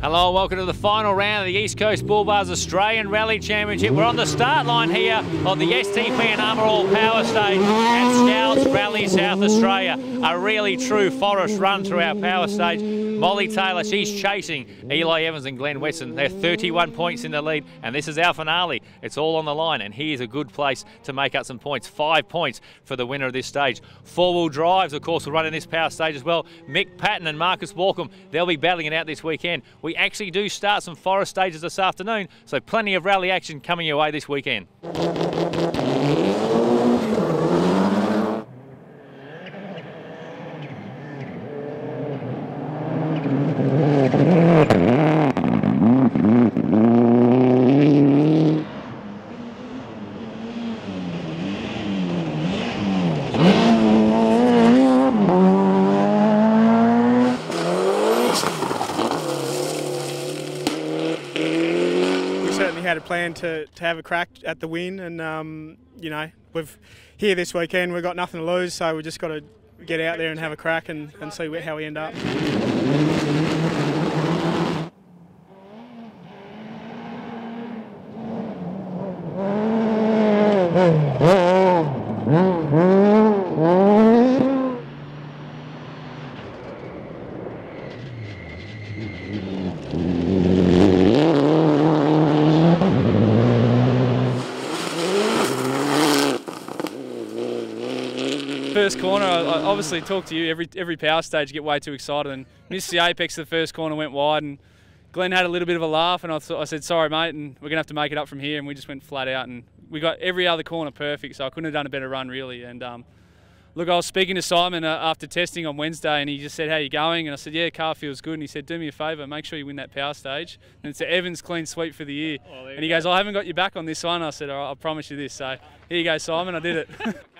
Hello welcome to the final round of the East Coast Bull Bars Australian Rally Championship. We're on the start line here of the STP and Armor All Power Stage Rally South Australia. A really true forest run through our power stage. Molly Taylor, she's chasing Eli Evans and Glenn Weston. They're 31 points in the lead and this is our finale. It's all on the line and here's a good place to make up some points. Five points for the winner of this stage. Four-wheel drives, of course, will run in this power stage as well. Mick Patton and Marcus Walkham, they'll be battling it out this weekend. We we actually do start some forest stages this afternoon, so plenty of rally action coming your way this weekend. Had a plan to, to have a crack at the win, and um, you know we've here this weekend. We've got nothing to lose, so we just got to get out there and have a crack and, and see how we end up. first corner, I obviously talk to you every every power stage, get way too excited and missed the apex of the first corner, went wide, and Glenn had a little bit of a laugh, and I, I said, sorry, mate, and we're going to have to make it up from here, and we just went flat out, and we got every other corner perfect, so I couldn't have done a better run, really, and um, look, I was speaking to Simon uh, after testing on Wednesday, and he just said, "How you going?" And I said, "Yeah, car feels good." And he said, "Do me a favour, make sure you win that power stage." And it's an Evans clean sweep for the year. Oh, and he go. goes, "I haven't got you back on this one." I said, "I promise you this." So here you go, Simon. I did it.